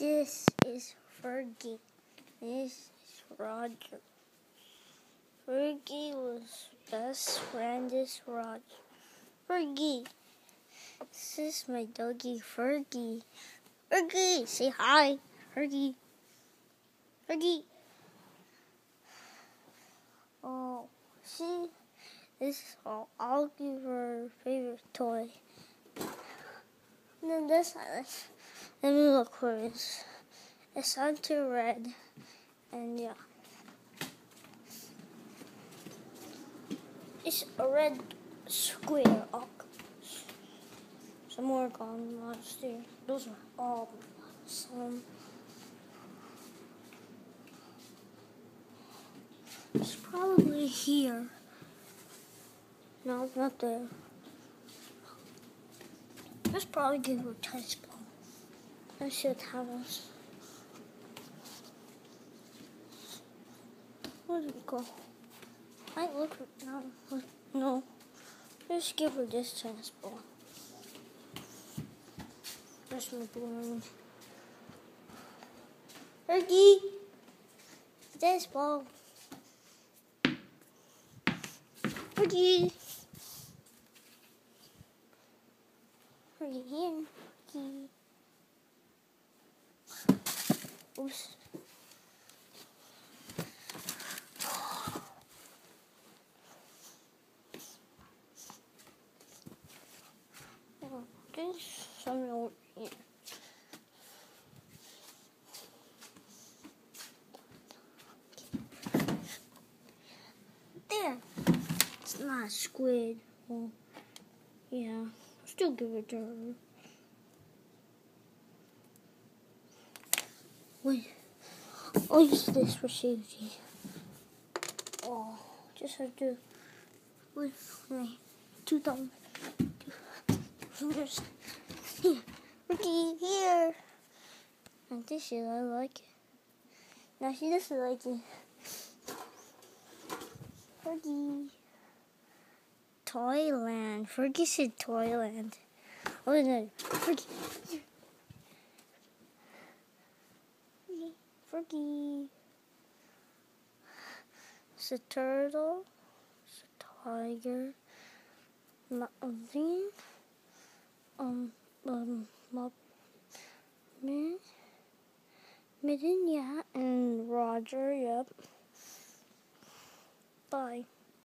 This is Fergie. This is Roger. Fergie was best friend is Roger. Fergie. This is my doggy Fergie. Fergie, say hi. Fergie. Fergie. Oh, see, this is all. I'll give her favorite toy. And then this let me look for it. It's onto red, and yeah. It's a red square. Oh, some more gone year. Those are all some. It's probably here. No, not there. Let's probably give her a tennis ball. Let's see what happens. Where did it go? I look for no. Just give her this tennis ball. There's my balloon. Turkey! Tennis ball. Turkey! Turkey here. Turkey. Oops. There. It's not squid. Well, yeah. Still give it to her. Oh, I'll use this for safety. Oh, just have to. with my Two thumbs. Fingers. Here. Ricky, here. And this is, I like it. Now she doesn't like it. Fergie. Toyland. Fergie said Toyland. Oh no. Fergie. It's a turtle. It's a tiger. Mountain. Um, um. Min. Midden, yeah. And Roger, yep. Bye.